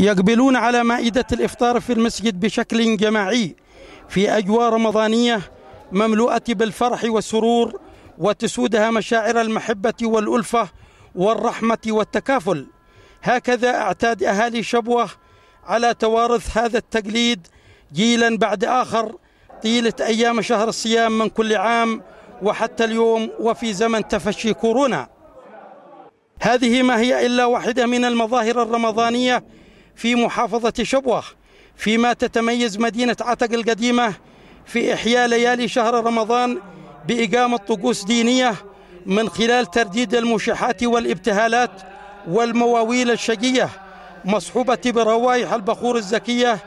يقبلون على مائدة الإفطار في المسجد بشكل جماعي في أجواء رمضانية مملوءة بالفرح والسرور وتسودها مشاعر المحبة والألفة والرحمة والتكافل. هكذا أعتاد أهالي شبوة على توارث هذا التقليد جيلا بعد آخر طيلة أيام شهر الصيام من كل عام وحتى اليوم وفي زمن تفشي كورونا. هذه ما هي إلا واحدة من المظاهر الرمضانية في محافظة شبوة فيما تتميز مدينة عتق القديمة في إحياء ليالي شهر رمضان بإقامة طقوس دينية من خلال ترديد المشحات والإبتهالات والمواويل الشقية مصحوبة بروائح البخور الزكية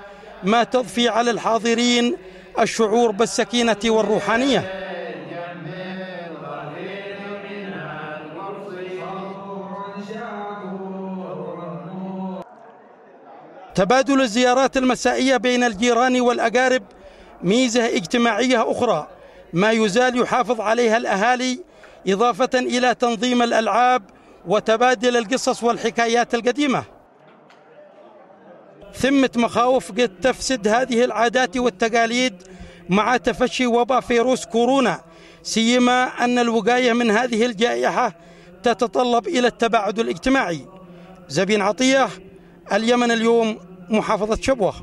ما تضفي على الحاضرين الشعور بالسكينة والروحانية. تبادل الزيارات المسائية بين الجيران والأقارب ميزة اجتماعية أخرى ما يزال يحافظ عليها الأهالي إضافة إلى تنظيم الألعاب وتبادل القصص والحكايات القديمة. ثمة مخاوف قد تفسد هذه العادات والتقاليد مع تفشي وباء فيروس كورونا سيما أن الوقاية من هذه الجائحة تتطلب إلى التباعد الاجتماعي. زبين عطية اليمن اليوم محافظة شبوة.